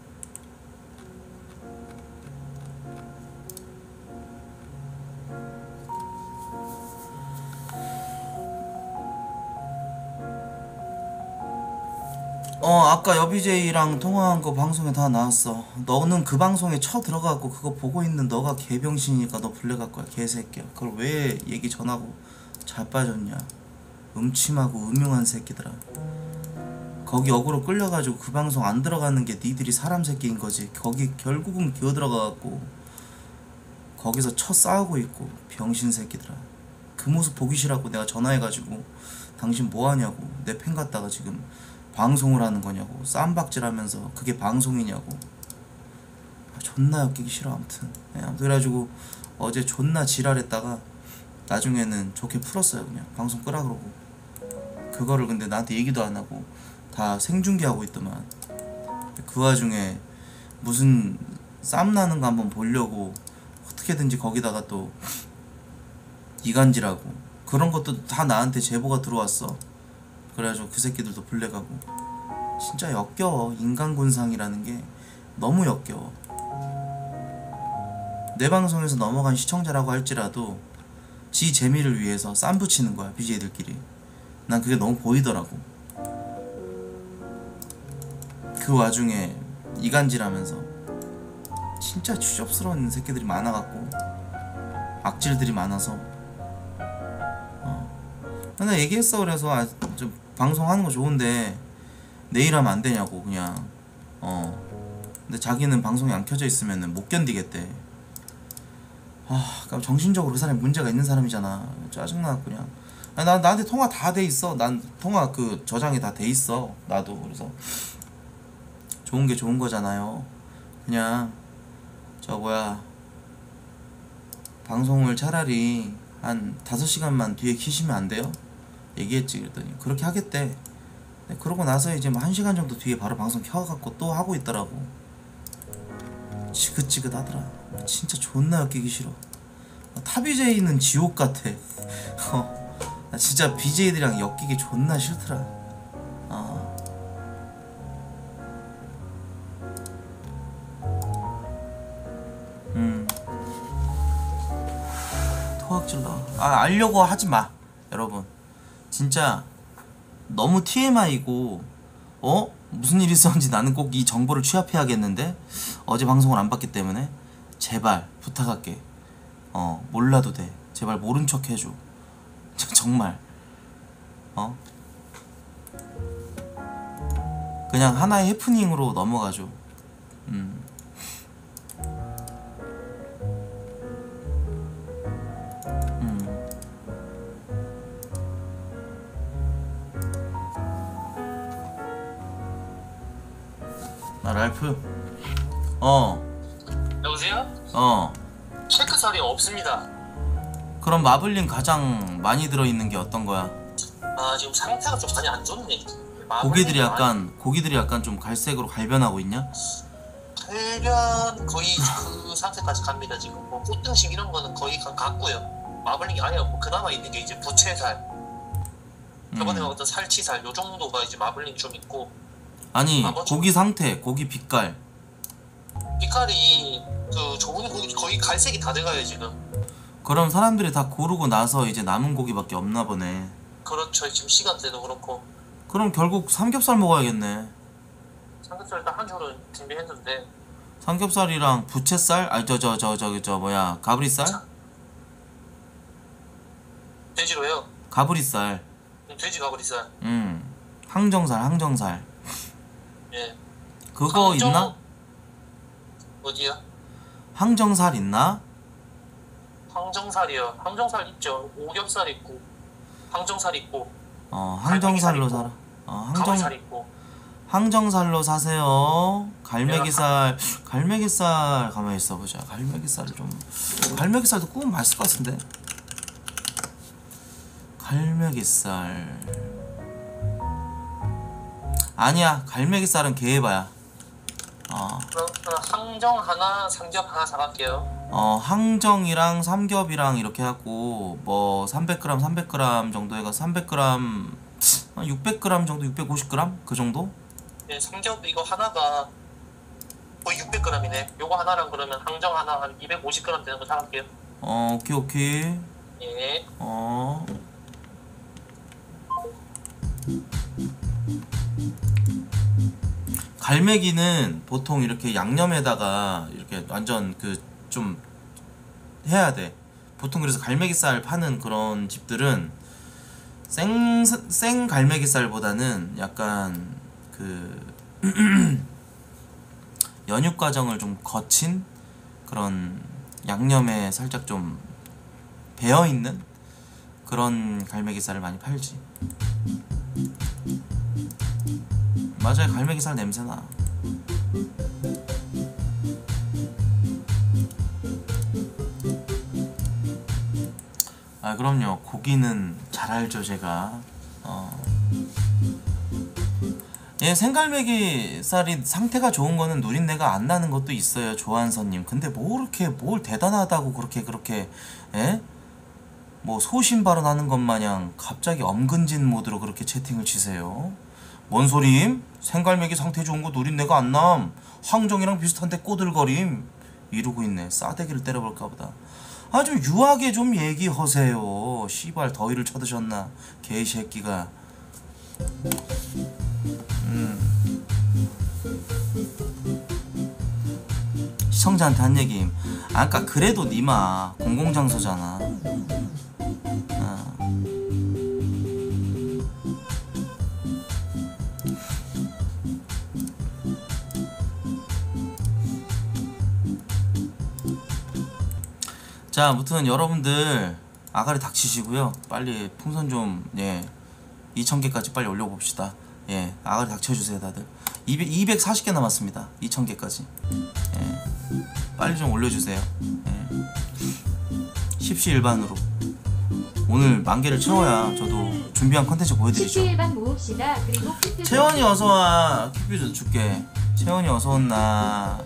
아까 여비제이랑 통화한 거 방송에 다 나왔어. 너는 그 방송에 쳐 들어가고 그거 보고 있는 너가 개병신이니까 너 블랙할 거야 개새끼야. 그걸 왜 얘기 전하고 잘 빠졌냐. 음침하고 음흉한 새끼들아. 거기 역으로 끌려가지고 그 방송 안 들어가는 게 니들이 사람 새끼인 거지. 거기 결국은 기어 들어가갖고 거기서 쳐 싸우고 있고 병신 새끼들아. 그 모습 보기 싫어갖고 내가 전화해가지고 당신 뭐하냐고 내 팬 갔다가 지금 방송을 하는 거냐고 쌈박질하면서 그게 방송이냐고. 아, 존나 엮이기 싫어 아무튼. 네, 아무튼 그래가지고 어제 존나 지랄했다가 나중에는 좋게 풀었어요 그냥. 방송 끄라 그러고. 그거를 근데 나한테 얘기도 안 하고 다 생중계하고 있더만. 그 와중에 무슨 쌈 나는 거 한번 보려고 어떻게 어떻게든지 거기다가 또 이간질하고 그런 것도 다 나한테 제보가 들어왔어 그래가지고 그 새끼들도 블랙하고. 진짜 역겨워 인간군상이라는 게 너무 역겨워 내 방송에서 넘어간 시청자라고 할지라도 지 재미를 위해서 쌈 붙이는 거야 BJ들끼리. 난 그게 너무 보이더라고. 그 와중에 이간질하면서 진짜 추접스러운 새끼들이 많아갖고 악질들이 많아서. 어. 나 얘기했어 그래서. 아, 좀 방송하는 거 좋은데 내일 하면 안 되냐고 그냥. 어. 근데 자기는 방송이 안 켜져 있으면 못 견디겠대. 아 그러니까 정신적으로 그 사람이 문제가 있는 사람이잖아. 짜증나 그냥. 아니, 나 나한테 통화 다 돼 있어. 난 통화 그 저장이 다 돼 있어 나도. 그래서 좋은 게 좋은 거잖아요. 그냥 저 뭐야. 방송을 차라리 한 5시간만 뒤에 키시면 안 돼요? 얘기했지 그랬더니 그렇게 하겠대 네, 그러고 나서 이제 뭐 1시간 정도 뒤에 바로 방송 켜갖고 또 하고 있더라고 지긋지긋하더라 진짜 존나 엮이기 싫어 타 BJ는 지옥 같아 어, 나 진짜 BJ들이랑 엮이기 존나 싫더라 어. 음. 토악질러. 아 알려고 하지 마, 여러분. 진짜 너무 TMI고 어 무슨 일이 있었는지 나는 꼭 이 정보를 취합해야겠는데 어제 방송을 안 봤기 때문에 제발 부탁할게. 어 몰라도 돼. 제발 모른 척 해줘. 저- 정말 어 그냥 하나의 해프닝으로 넘어가줘. 음. 음. 나 랄프. 어,
여보세요?
어.
체크살이 없습니다.
그럼 마블링 가장 많이 들어있는 게 어떤 거야?
아 지금 상태가 좀 많이 안 좋네.
고기들이 약간 고기들이 약간 좀 갈색으로 갈변하고 있냐?
흡연 거의 그 상태까지 갑니다 지금. 뭐 꽃등심 이런 거는 거의 가- 갔고요. 마블링이 아예 없고 그나마 있는 게 이제 부채살. 저번에
음.
먹었던 살치살 요 정도가 이제 마블링 좀 있고
아니
아?
고기 상태, 고기 빛깔.
빛깔이 그 저번에 고기 거의 갈색이 다 돼가요 지금.
그럼 사람들이 다 고르고 나서 이제 남은 고기밖에 없나 보네.
그렇죠 지금 시간대도 그렇고
그럼 결국 삼겹살 먹어야겠네.
삼겹살 일단 한 줄은 준비했는데
삼겹살이랑 부채살, 아니 저저 저 저기 저 뭐야 가브리살?
돼지로요.
가브리살.
돼지 가브리살.
음. 항정살, 항정살.
예.
그거
항정-
있나?
어디야?
항정살 있나?
항정살이요. 항정살 있죠. 오겹살 있고, 항정살 있고,
어, 항정살로
갈매기살
사라. 어, 항정
있고.
항정살로 사세요. 갈매기살, 갈매기살 가만히 있어 보자. 갈매기살을 좀 갈매기살도 구우면 맛있을 것 같은데. 갈매기살. 아니야, 갈매기살은 개해봐야. 어,
항정 하나, 삼겹 하나 사갈게요.
어 항정이랑 삼겹이랑 이렇게 하고 뭐 300g, 300g 정도 해가 300g, 한 600g 정도, 650g 그 정도?
예, 삼겹 이거 하나가 거의 600g이네. 요거 하나랑 그러면 항정 하나 한 250g 되는 거 사갈게요.
어, 오케이 오케이.
예.
어. 갈매기는 보통 이렇게 양념에다가 이렇게 완전 그 좀 해야 돼. 보통 그래서 갈매기살 파는 그런 집들은 생, 생 갈매기살보다는 약간 그 연육 과정을 좀 거친 그런 양념에 살짝 좀 배어 있는 그런 갈매기살을 많이 팔지. 맞아요, 갈매기살 냄새 나. 아 그럼요, 고기는 잘 알죠 제가. 어. 예, 예, 생갈매기 쌀이 상태가 좋은 거는 누린내가 안 나는 것도 있어요, 조한선님. 근데 뭐 그렇게 뭘 대단하다고 그렇게 그렇게 예? 뭐 소신 발언하는 것 마냥 갑자기 엄근진 모드로 그렇게 채팅을 치세요. 뭔 소리임? 생갈매기 상태 좋은 거 누린내가 안 남. 황정이랑 비슷한데 꼬들거림. 이러고 있네. 싸대기를 때려볼까 보다. 아 좀 유하게 좀 얘기하세요. 씨발 더위를 쳐드셨나 개새끼가. 시청자한테 한 얘기. 아까 그래도 니마 공공장소잖아. 아. 자, 아무튼 여러분들 아가리 닥치시고요. 빨리 풍선 좀 예. 2,000개까지 빨리 올려봅시다. 예, 아가리 닥쳐주세요, 다들. 200, 240개 남았습니다. 2,000개까지. 예, 빨리 좀 올려주세요. 예. 십시일반으로. 오늘 만 개를 채워야 저도 준비한 컨텐츠 보여드리죠.
17반 모읍시다. 그리고
채원이 어서와. 큐피드 줄게. 채원이 어서 온나.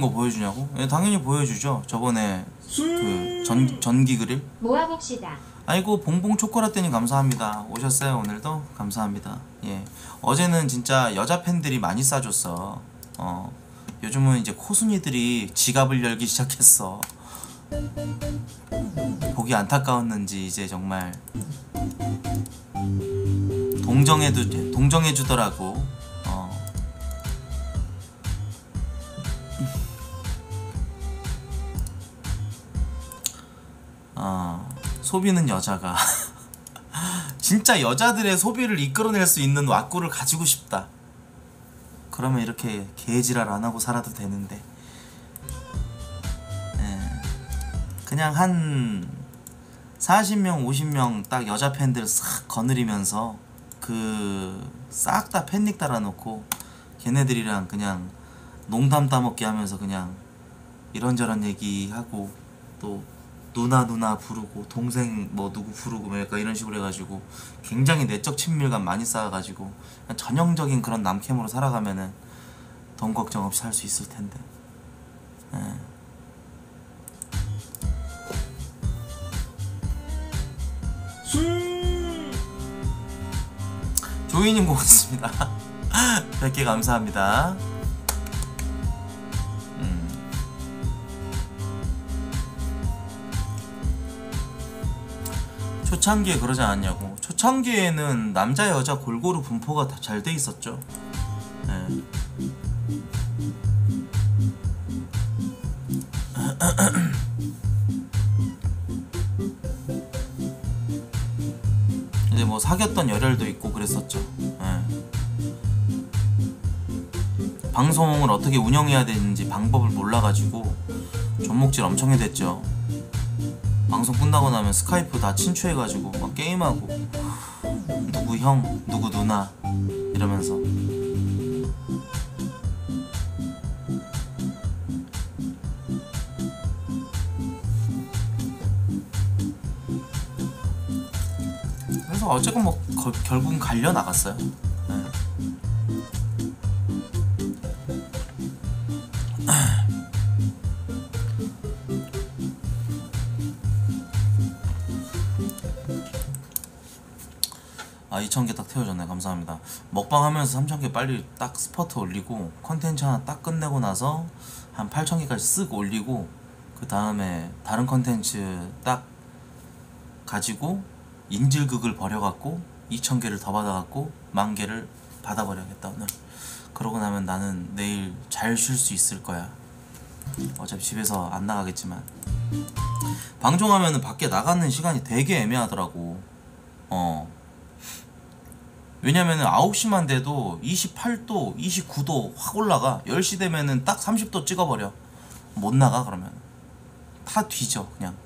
거 보여주냐고? 예, 당연히 보여주죠. 저번에 그 전, 전기 그릴.
모아봅시다.
아이고 봉봉 초콜릿대님 감사합니다. 오셨어요 오늘도 감사합니다. 예 어제는 진짜 여자 팬들이 많이 싸줬어. 어 요즘은 이제 코순이들이 지갑을 열기 시작했어. 보기 안타까웠는지 이제 정말 동정해도 동정해 주더라고. 어, 소비는 여자가 진짜 여자들의 소비를 이끌어낼 수 있는 왁구를 가지고 싶다. 그러면 이렇게 개지랄 안 하고 살아도 되는데. 예. 그냥 한 40명, 50명 딱 여자 팬들 싹 거느리면서 그 싹 다 팬닉 달아놓고 걔네들이랑 그냥 농담 따먹게 하면서 그냥 이런저런 얘기하고 또 누나 누나 부르고 동생 뭐 누구 부르고 뭐 약간 이런 식으로 해가지고 굉장히 내적 친밀감 많이 쌓아가지고 전형적인 그런 남캠으로 살아가면은 돈 걱정 없이 살 수 있을 텐데. 예. 조이님 고맙습니다. 100개 감사합니다. 초창기에 그러지 않았냐고. 초창기에는 남자 여자 골고루 분포가 다 잘 돼 있었죠. 네. 이제 뭐 사귀었던 열혈도 있고 그랬었죠. 예. 방송을 어떻게 운영해야 되는지 방법을 몰라가지고 존목질 엄청 해댔죠. 방송 끝나고 나면 스카이프 다 친추해가지고 막 게임하고 누구 형, 누구 누나 이러면서 그래서 어쨌건 뭐 거- 결국은 갈려 나갔어요. 2,000개 딱 태워줬네. 감사합니다. 먹방 하면서 3,000개 빨리 딱 스퍼트 올리고 컨텐츠 하나 딱 끝내고 나서 한 8,000개까지 쓱 올리고 그 다음에 다른 컨텐츠 딱 가지고 인질극을 벌여갖고 2,000개를 더 받아갖고 만 개를 받아버려야겠다 오늘. 그러고 나면 나는 내일 잘 쉴 수 있을 거야. 어차피 집에서 안 나가겠지만. 방송하면 은 밖에 나가는 시간이 되게 애매하더라고. 어 왜냐면은 9시만 돼도 28도, 29도 확 올라가. 10시 되면은 딱 30도 찍어버려. 못 나가 그러면. 다 뒤져 그냥